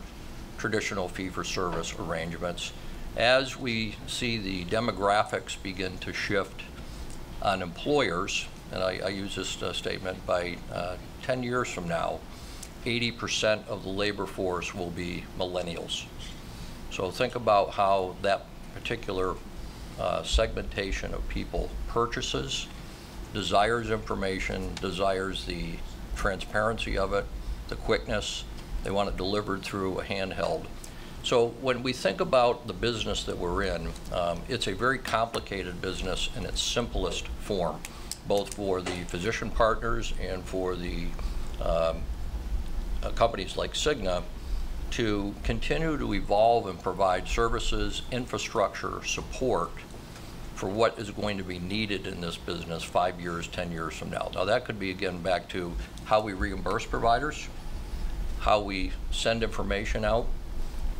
traditional fee-for-service arrangements, as we see the demographics begin to shift on employers, and I, I use this uh, statement, by uh, 10 years from now, 80% of the labor force will be millennials. So think about how that particular uh, segmentation of people purchases, desires information, desires the transparency of it, the quickness. They want it delivered through a handheld. So when we think about the business that we're in, um, it's a very complicated business in its simplest form, both for the physician partners and for the um, uh, companies like Cigna to continue to evolve and provide services, infrastructure, support for what is going to be needed in this business five years, 10 years from now. Now, that could be, again, back to how we reimburse providers, how we send information out.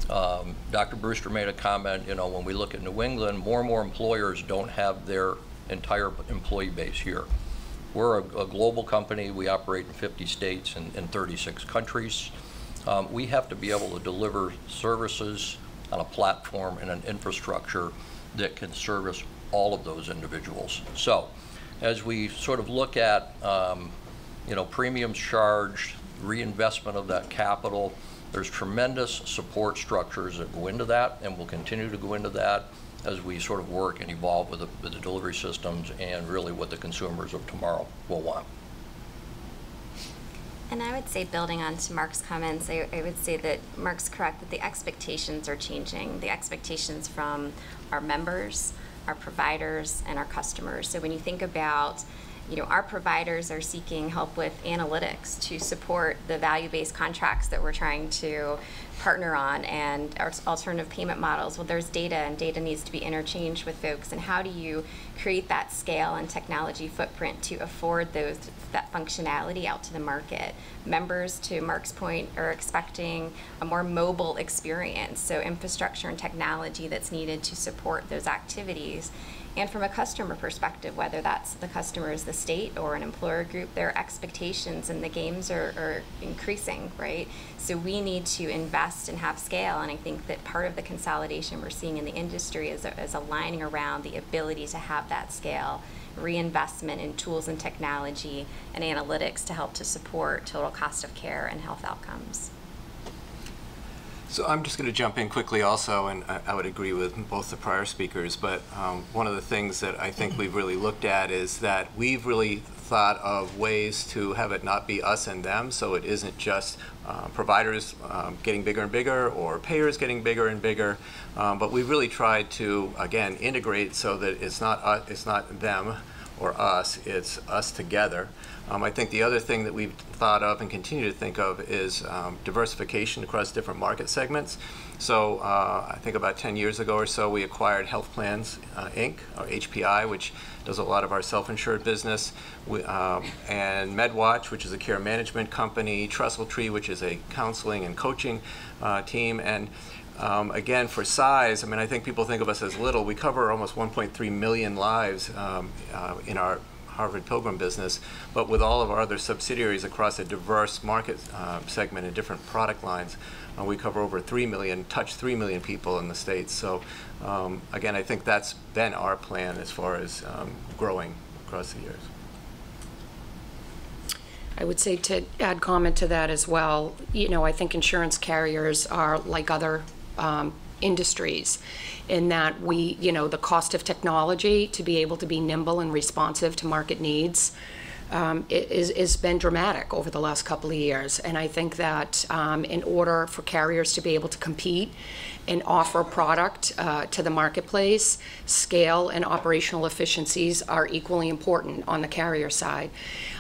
Um, Dr. Brewster made a comment, you know, when we look at New England, more and more employers don't have their entire employee base here. We're a, a global company. We operate in 50 states and in 36 countries. Um, we have to be able to deliver services on a platform and an infrastructure that can service all of those individuals. So, as we sort of look at, um, you know, premiums charged, reinvestment of that capital, there's tremendous support structures that go into that and will continue to go into that as we sort of work and evolve with the, with the delivery systems and really what the consumers of tomorrow will want. And I would say, building on to Mark's comments, I, I would say that Mark's correct that the expectations are changing. The expectations from our members, our providers, and our customers. So when you think about you know, our providers are seeking help with analytics to support the value-based contracts that we're trying to partner on and our alternative payment models. Well, there's data and data needs to be interchanged with folks. And how do you create that scale and technology footprint to afford those that functionality out to the market? Members, to Mark's point, are expecting a more mobile experience. So infrastructure and technology that's needed to support those activities and from a customer perspective, whether that's the customer is the state or an employer group, their expectations and the games are, are increasing, right? So we need to invest and have scale, and I think that part of the consolidation we're seeing in the industry is, is aligning around the ability to have that scale reinvestment in tools and technology and analytics to help to support total cost of care and health outcomes. So I'm just going to jump in quickly also, and I, I would agree with both the prior speakers, but um, one of the things that I think we've really looked at is that we've really thought of ways to have it not be us and them, so it isn't just uh, providers um, getting bigger and bigger or payers getting bigger and bigger, um, but we've really tried to, again, integrate so that it's not, uh, it's not them or us, it's us together. Um, I think the other thing that we've thought of and continue to think of is um, diversification across different market segments. So uh, I think about 10 years ago or so, we acquired Health Plans uh, Inc., or HPI, which does a lot of our self-insured business, we, um, and MedWatch, which is a care management company, TrestleTree, which is a counseling and coaching uh, team, and um, again, for size, I mean, I think people think of us as little. We cover almost 1.3 million lives um, uh, in our Harvard Pilgrim business, but with all of our other subsidiaries across a diverse market uh, segment and different product lines, uh, we cover over 3 million, touch 3 million people in the States. So um, again, I think that's been our plan as far as um, growing across the years. I would say to add comment to that as well, you know, I think insurance carriers are like other um, industries in that we, you know, the cost of technology to be able to be nimble and responsive to market needs um, is, is been dramatic over the last couple of years. And I think that um, in order for carriers to be able to compete and offer product uh, to the marketplace, scale and operational efficiencies are equally important on the carrier side.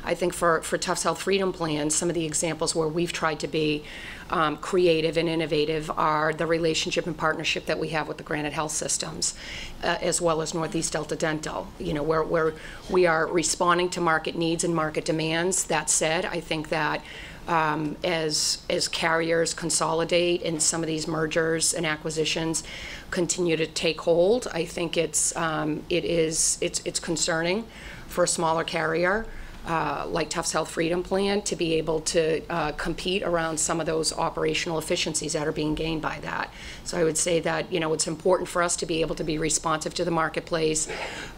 I think for, for Tufts Health Freedom Plan, some of the examples where we've tried to be um, creative and innovative are the relationship and partnership that we have with the Granite Health Systems, uh, as well as Northeast Delta Dental. You know, where, where we are responding to market needs and market demands. That said, I think that um, as, as carriers consolidate and some of these mergers and acquisitions continue to take hold, I think it's, um, it is, it's, it's concerning for a smaller carrier uh, like Tufts Health Freedom Plan to be able to uh, compete around some of those operational efficiencies that are being gained by that. So I would say that, you know, it's important for us to be able to be responsive to the marketplace,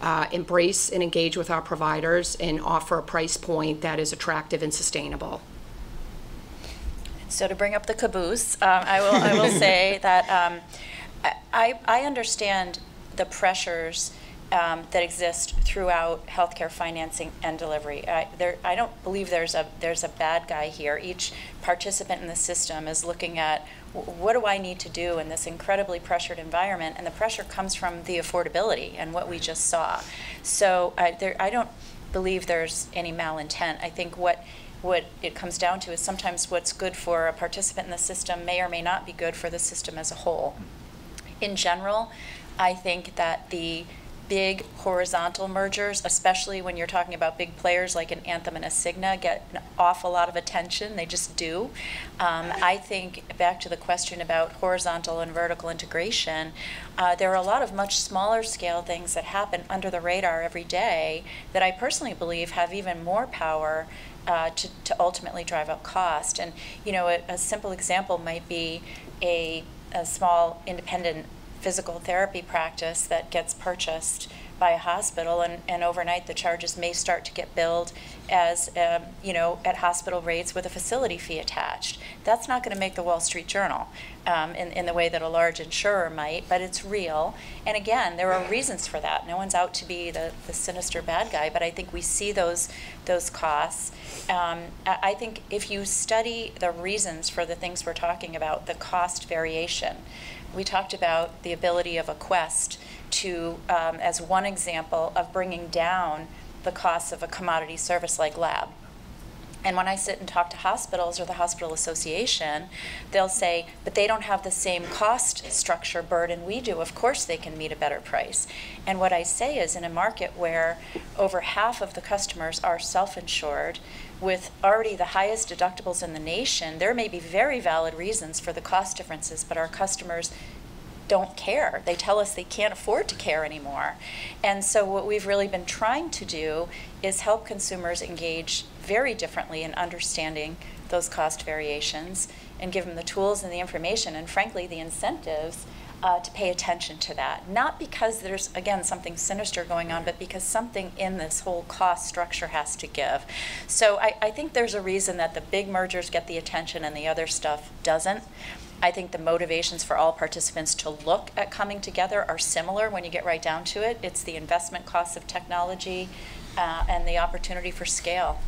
uh, embrace and engage with our providers, and offer a price point that is attractive and sustainable. So to bring up the caboose, um, I will, I will say that um, I, I understand the pressures um, that exist throughout healthcare financing and delivery. I, there, I don't believe there's a, there's a bad guy here. Each participant in the system is looking at what do I need to do in this incredibly pressured environment, and the pressure comes from the affordability and what we just saw. So I, there, I don't believe there's any malintent. I think what what it comes down to is sometimes what's good for a participant in the system may or may not be good for the system as a whole. In general, I think that the big horizontal mergers, especially when you're talking about big players like an Anthem and a Cigna, get an awful lot of attention. They just do. Um, I think back to the question about horizontal and vertical integration, uh, there are a lot of much smaller scale things that happen under the radar every day that I personally believe have even more power uh, to, to ultimately drive up cost. And, you know, a, a simple example might be a, a small independent physical therapy practice that gets purchased by a hospital and, and overnight the charges may start to get billed as um, you know at hospital rates with a facility fee attached. That's not going to make the wall street journal um, in, in the way that a large insurer might but it's real. And again there are reasons for that. No one's out to be the, the sinister bad guy but i think we see those those costs. Um, I I think if you study the reasons for the things we're talking about the cost variation we talked about the ability of a quest to, um, as one example of bringing down the costs of a commodity service like lab. And when I sit and talk to hospitals or the hospital association, they'll say, but they don't have the same cost structure burden we do. Of course, they can meet a better price. And what I say is, in a market where over half of the customers are self insured, with already the highest deductibles in the nation, there may be very valid reasons for the cost differences, but our customers don't care. They tell us they can't afford to care anymore. And so, what we've really been trying to do is help consumers engage very differently in understanding those cost variations and give them the tools and the information and, frankly, the incentives uh, to pay attention to that. Not because there's, again, something sinister going on, but because something in this whole cost structure has to give. So, I, I think there's a reason that the big mergers get the attention and the other stuff doesn't. I think the motivations for all participants to look at coming together are similar when you get right down to it. It's the investment costs of technology uh, and the opportunity for scale.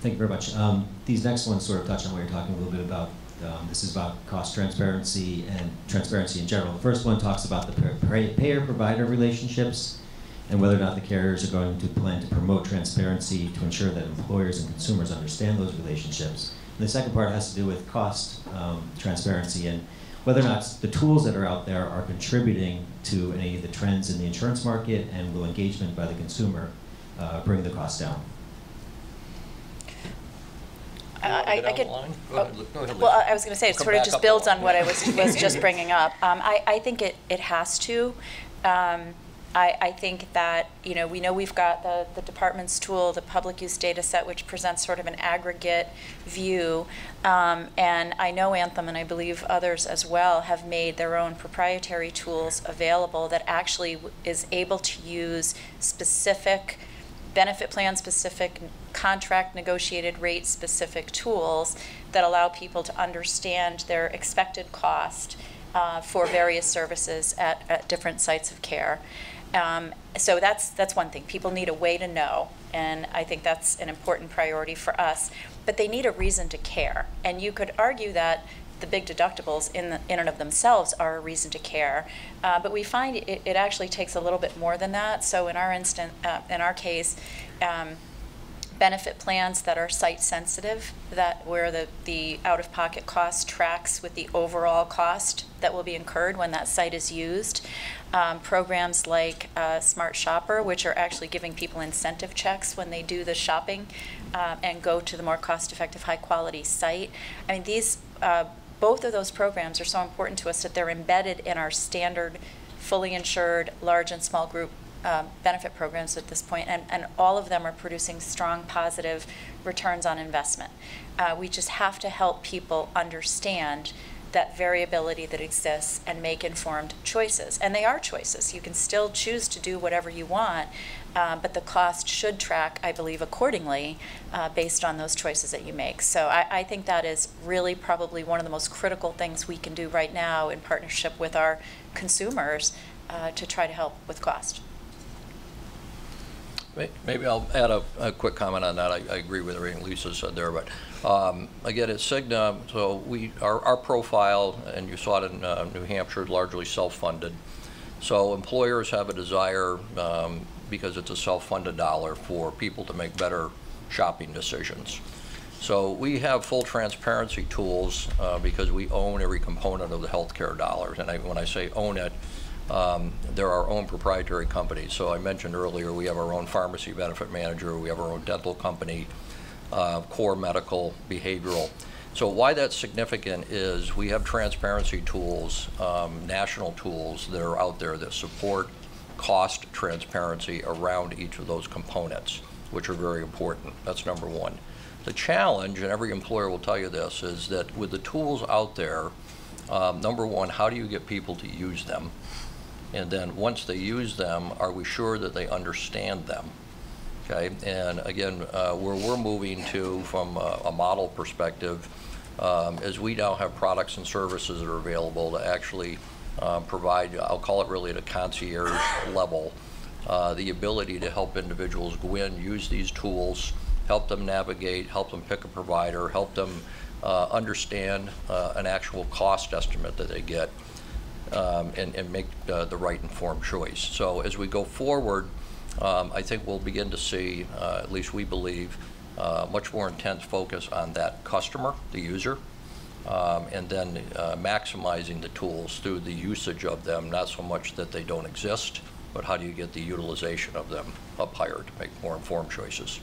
Thank you very much. Um, these next ones sort of touch on what you're talking a little bit about. Um, this is about cost transparency and transparency in general. The first one talks about the payer-provider relationships and whether or not the carriers are going to plan to promote transparency to ensure that employers and consumers understand those relationships. And the second part has to do with cost um, transparency and whether or not the tools that are out there are contributing to any of the trends in the insurance market and will engagement by the consumer uh, bring the cost down. I, I, could. Oh, ahead, Go ahead, Well, I was going to say, it We'll sort of just builds on what I was, was just bringing up. Um, I, I think it, it has to. Um, I, I think that, you know, we know we've got the, the department's tool, the public use data set, which presents sort of an aggregate view. Um, and I know Anthem, and I believe others as well, have made their own proprietary tools available that actually is able to use specific benefit plan specific, contract negotiated rate specific tools that allow people to understand their expected cost uh, for various services at, at different sites of care. Um, so that's that's one thing. People need a way to know, and I think that's an important priority for us. But they need a reason to care, and you could argue that the big deductibles in, the, in and of themselves are a reason to care. Uh, but we find it, it actually takes a little bit more than that. So in our instant, uh, in our case, um, benefit plans that are site sensitive, that where the, the out-of-pocket cost tracks with the overall cost that will be incurred when that site is used. Um, programs like uh, Smart Shopper, which are actually giving people incentive checks when they do the shopping uh, and go to the more cost-effective, high-quality site. I mean, these uh, both of those programs are so important to us that they're embedded in our standard, fully insured, large and small group um, benefit programs at this point, and, and all of them are producing strong, positive returns on investment. Uh, we just have to help people understand that variability that exists and make informed choices. And they are choices. You can still choose to do whatever you want, uh, but the cost should track, I believe, accordingly uh, based on those choices that you make. So I, I, think that is really probably one of the most critical things we can do right now in partnership with our consumers uh, to try to help with cost. Maybe I'll add a, a quick comment on that. I, I, agree with everything Lisa said there, but um, again, at Cigna, so we our, our profile, and you saw it in uh, New Hampshire, is largely self-funded. So employers have a desire, um, because it's a self-funded dollar, for people to make better shopping decisions. So we have full transparency tools uh, because we own every component of the healthcare dollars. And I, when I say own it, um, they're our own proprietary companies. So I mentioned earlier, we have our own pharmacy benefit manager, we have our own dental company, uh, core medical, behavioral. So why that's significant is we have transparency tools, um, national tools that are out there that support cost transparency around each of those components, which are very important. That's number one. The challenge, and every employer will tell you this, is that with the tools out there, um, number one, how do you get people to use them? And then once they use them, are we sure that they understand them? Okay, and again, uh, where we're moving to from a, a model perspective um, is we now have products and services that are available to actually uh, provide, I'll call it really at a concierge level, uh, the ability to help individuals go in, use these tools, help them navigate, help them pick a provider, help them uh, understand uh, an actual cost estimate that they get um, and, and, make uh, the right informed choice. So as we go forward, um, I think we'll begin to see, uh, at least we believe, uh, much more intense focus on that customer, the user, um, and then uh, maximizing the tools through the usage of them, not so much that they don't exist, but how do you get the utilization of them up higher to make more informed choices.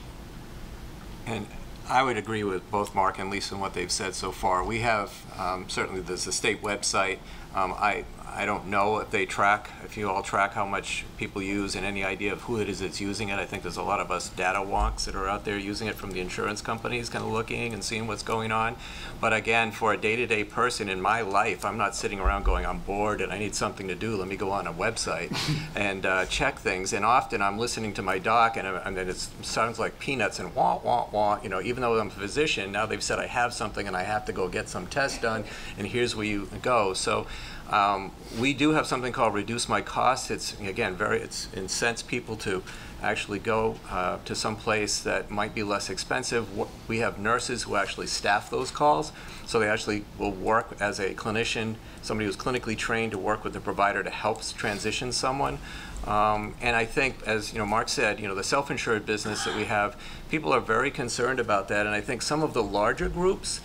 And I would agree with both Mark and Lisa and what they've said so far. We have, um, certainly there's the state website. Um, I, I don't know if they track, if you all track how much people use and any idea of who it is that's using it. I think there's a lot of us data wonks that are out there using it from the insurance companies, kind of looking and seeing what's going on. But again, for a day-to-day -day person in my life, I'm not sitting around going, I'm bored and I need something to do. Let me go on a website and uh, check things. And often I'm listening to my doc and, uh, and it sounds like peanuts and wah, wah, wah. You know, even though I'm a physician, now they've said I have something and I have to go get some tests done and here's where you go. So um, we do have something called Reduce My Costs. It's, again, very, it's incents people to actually go uh, to some place that might be less expensive. We have nurses who actually staff those calls, so they actually will work as a clinician, somebody who's clinically trained to work with the provider to help transition someone. Um, and I think, as you know, Mark said, you know, the self-insured business that we have, people are very concerned about that. And I think some of the larger groups,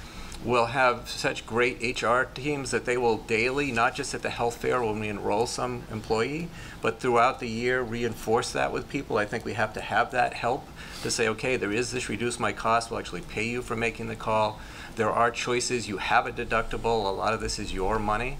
will have such great HR teams that they will daily, not just at the health fair when we enroll some employee, but throughout the year reinforce that with people. I think we have to have that help to say, okay, there is this reduce my cost, we'll actually pay you for making the call. There are choices, you have a deductible, a lot of this is your money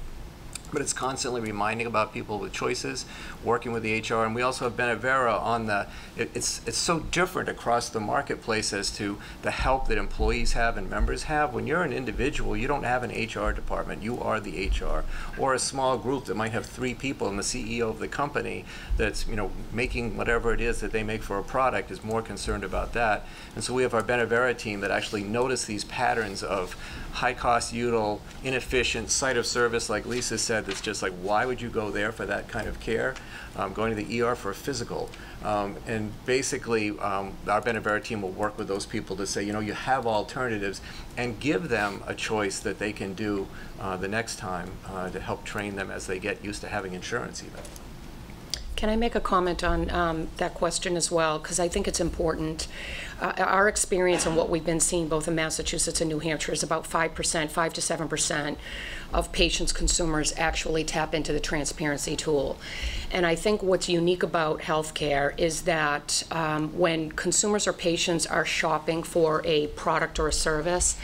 but it's constantly reminding about people with choices, working with the HR, and we also have Benevera on the, it, it's, it's so different across the marketplace as to the help that employees have and members have. When you're an individual, you don't have an HR department, you are the HR. Or a small group that might have three people and the CEO of the company that's, you know, making whatever it is that they make for a product is more concerned about that. And so we have our Benevera team that actually notice these patterns of high cost util, inefficient, site of service, like Lisa said, that's just like, why would you go there for that kind of care? Um, going to the ER for a physical. Um, and basically, um, our Benevera team will work with those people to say, you know, you have alternatives and give them a choice that they can do uh, the next time uh, to help train them as they get used to having insurance even. Can I make a comment on um, that question as well? Because I think it's important. Uh, Our experience and what we've been seeing both in Massachusetts and New Hampshire is about 5%, 5 to 7% of patients, consumers actually tap into the transparency tool. And I think what's unique about healthcare is that um, when consumers or patients are shopping for a product or a service,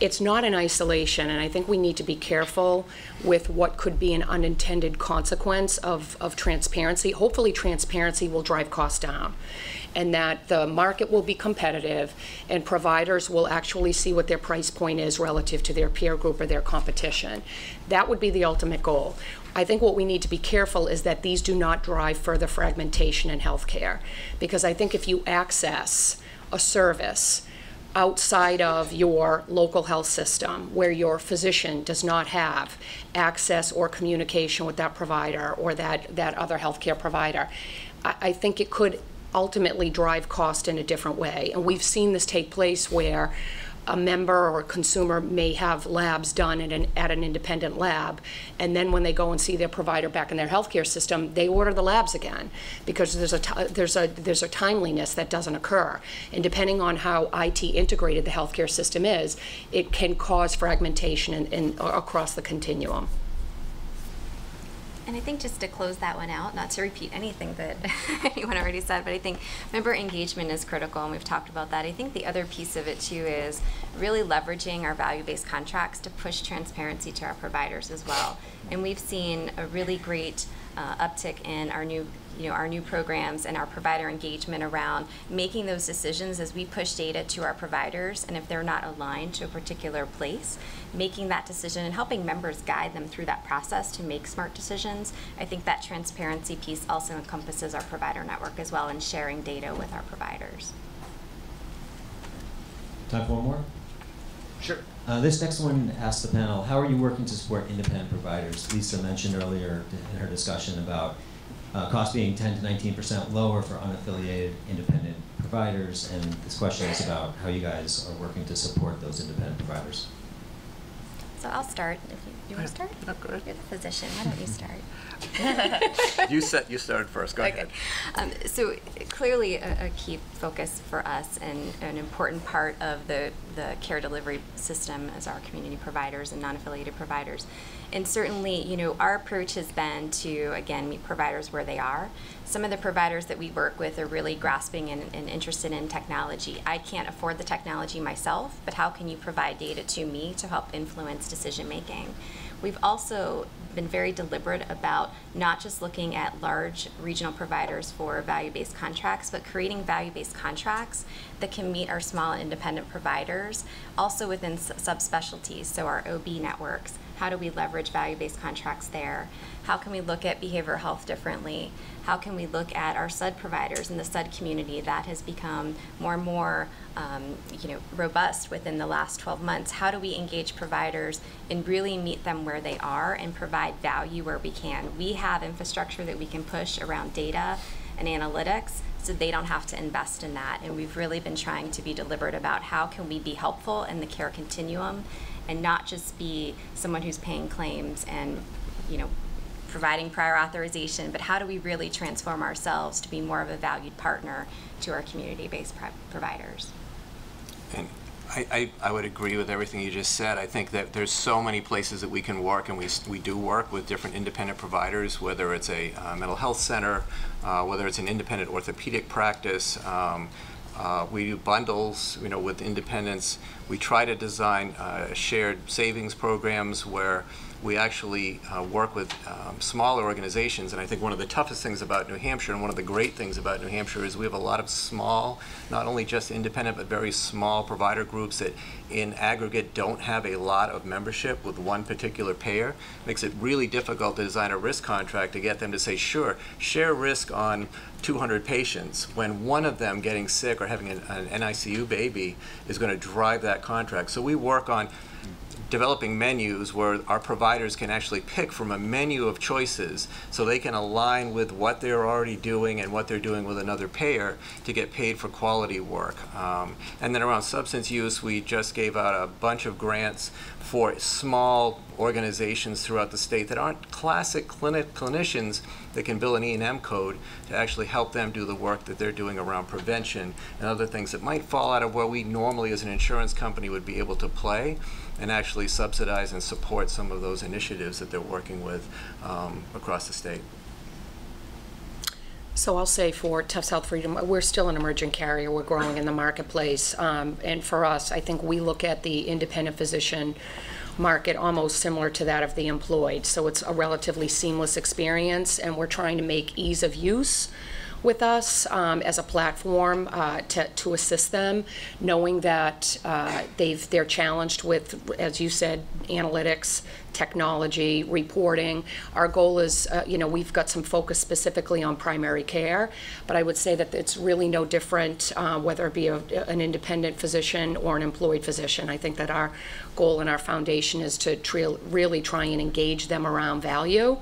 it's not in isolation, and I think we need to be careful with what could be an unintended consequence of, of transparency. Hopefully, transparency will drive costs down, and that the market will be competitive, and providers will actually see what their price point is relative to their peer group or their competition. That would be the ultimate goal. I think what we need to be careful is that these do not drive further fragmentation in healthcare, because I think if you access a service, outside of your local health system where your physician does not have access or communication with that provider or that, that other healthcare provider, I, I think it could ultimately drive cost in a different way. And we've seen this take place where a member or a consumer may have labs done at an, at an independent lab, and then when they go and see their provider back in their healthcare system, they order the labs again because there's a there's a there's a timeliness that doesn't occur, and depending on how IT integrated the healthcare system is, it can cause fragmentation in, in across the continuum. And I think just to close that one out, not to repeat anything that anyone already said, but I think member engagement is critical, and we've talked about that. I think the other piece of it too is really leveraging our value-based contracts to push transparency to our providers as well. And we've seen a really great uh, uptick in our new you know, our new programs and our provider engagement around making those decisions as we push data to our providers and if they're not aligned to a particular place, making that decision and helping members guide them through that process to make smart decisions. I think that transparency piece also encompasses our provider network as well and sharing data with our providers. Time for one more? Sure. Uh, this next one asks the panel, how are you working to support independent providers? Lisa mentioned earlier in her discussion about uh, cost being 10 to 19 percent lower for unaffiliated independent providers, and this question is about how you guys are working to support those independent providers. So I'll start. If you, you want to start? No, go ahead. You're the physician. Why don't you start? You said you started first. Go Okay. ahead. Um, so clearly, a, a key focus for us and an important part of the, the care delivery system is our community providers and non-affiliated providers. And certainly, you know, our approach has been to, again, meet providers where they are. Some of the providers that we work with are really grasping and, and interested in technology. I can't afford the technology myself, but how can you provide data to me to help influence decision making? We've also been very deliberate about not just looking at large regional providers for value-based contracts, but creating value-based contracts that can meet our small independent providers, also within subspecialties, so our OB networks. How do we leverage value-based contracts there? How can we look at behavioral health differently? How can we look at our SUD providers and the SUD community that has become more and more, um, you know, robust within the last 12 months? How do we engage providers and really meet them where they are and provide value where we can? We have infrastructure that we can push around data and analytics so they don't have to invest in that. And we've really been trying to be deliberate about how can we be helpful in the care continuum and not just be someone who's paying claims and, you know, providing prior authorization, but how do we really transform ourselves to be more of a valued partner to our community-based pro- providers? And I, I, I would agree with everything you just said. I think that there's so many places that we can work, and we, we do work with different independent providers, whether it's a uh, mental health center, uh, whether it's an independent orthopedic practice. Um, uh, we do bundles, you know, with independents. We try to design uh, shared savings programs where we actually uh, work with um, smaller organizations. And I think one of the toughest things about New Hampshire, and one of the great things about New Hampshire, is we have a lot of small, not only just independent, but very small provider groups that in aggregate don't have a lot of membership with one particular payer. Makes it really difficult to design a risk contract to get them to say, sure, share risk on 200 patients when one of them getting sick or having an, an NICU baby is going to drive that contract. So we work on developing menus where our providers can actually pick from a menu of choices so they can align with what they're already doing and what they're doing with another payer to get paid for quality work. Um, and then around substance use, we just gave out a bunch of grants for small organizations throughout the state that aren't classic clinic clinicians that can bill an E&M code to actually help them do the work that they're doing around prevention and other things that might fall out of where we normally as an insurance company would be able to play and actually subsidize and support some of those initiatives that they're working with um, across the state. So I'll say for Tufts Health Freedom, we're still an emerging carrier. We're growing in the marketplace. Um, And for us, I think we look at the independent physician market almost similar to that of the employed. So it's a relatively seamless experience, and we're trying to make ease of use with us um, as a platform uh, to, to assist them, knowing that uh, they've, they're challenged with, as you said, analytics, technology, reporting. Our goal is, uh, you know, we've got some focus specifically on primary care, but I would say that it's really no different uh, whether it be a, an independent physician or an employed physician. I think that our goal and our foundation is to really try and engage them around value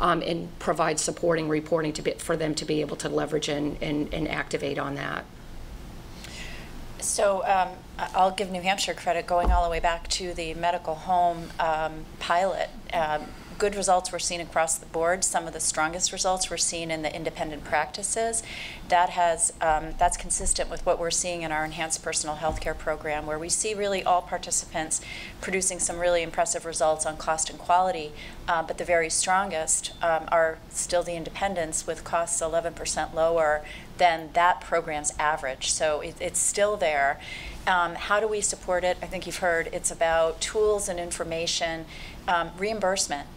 um, and provide supporting reporting to be, for them to be able to leverage and, and, and activate on that. So um, I'll give New Hampshire credit going all the way back to the medical home um, pilot. Um, Good results were seen across the board. Some of the strongest results were seen in the independent practices. That has, um, that's consistent with what we're seeing in our enhanced personal health care program, where we see really all participants producing some really impressive results on cost and quality. Uh, But the very strongest um, are still the independents with costs 11% lower than that program's average. So it, it's still there. Um, how do we support it? I think you've heard it's about tools and information, um, reimbursement.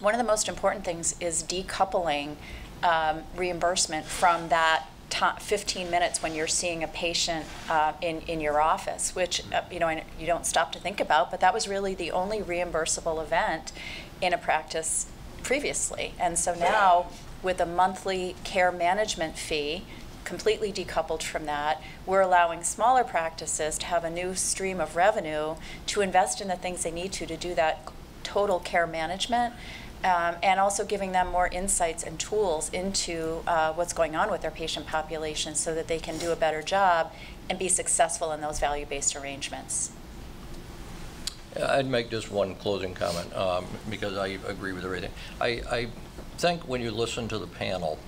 One of the most important things is decoupling um, reimbursement from that ti 15 minutes when you're seeing a patient uh, in, in your office, which, uh, you know, you don't stop to think about, but that was really the only reimbursable event in a practice previously. And so now, with a monthly care management fee, completely decoupled from that, we're allowing smaller practices to have a new stream of revenue to invest in the things they need to to do that total care management. Um, and also giving them more insights and tools into uh, what's going on with their patient population so that they can do a better job and be successful in those value-based arrangements. I'd make just one closing comment, um, because I agree with everything. I, I think when you listen to the panel,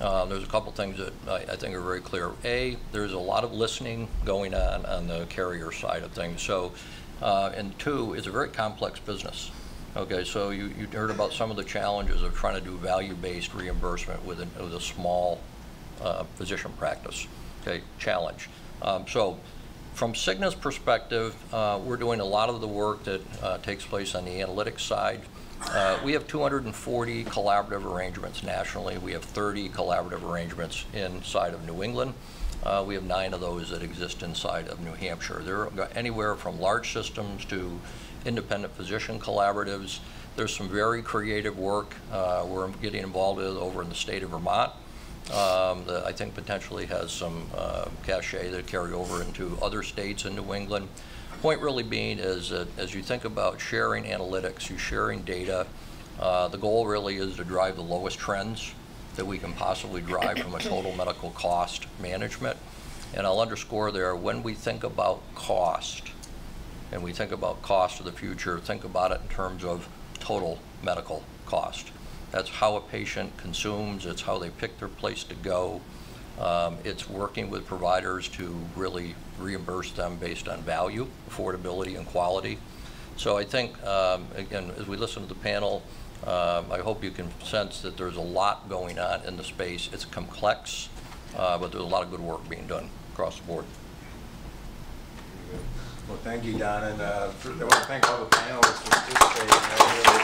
uh, there's a couple things that I, I think are very clear. A, there's a lot of listening going on on the carrier side of things. So, uh, and two, it's a very complex business. Okay, so you, you heard about some of the challenges of trying to do value-based reimbursement with a, with a small uh, physician practice. Okay, challenge. Um, so, from Cigna's perspective, uh, we're doing a lot of the work that uh, takes place on the analytics side. Uh, we have 240 collaborative arrangements nationally. We have 30 collaborative arrangements inside of New England. Uh, we have nine of those that exist inside of New Hampshire. They're anywhere from large systems to independent physician collaboratives. There's some very creative work uh, we're getting involved with over in the state of Vermont um, that I think potentially has some uh, cachet that carry over into other states in New England. Point really being is that as you think about sharing analytics, you're sharing data, uh, the goal really is to drive the lowest trends that we can possibly drive from a total medical cost management. And I'll underscore there, when we think about cost, and we think about cost of the future, think about it in terms of total medical cost. That's how a patient consumes, it's how they pick their place to go. Um, it's working with providers to really reimburse them based on value, affordability, and quality. So I think, um, again, as we listen to the panel, um, I hope you can sense that there's a lot going on in the space. It's complex, uh, but there's a lot of good work being done across the board. Well, thank you, Don, and uh, I want to thank all the panelists for participating.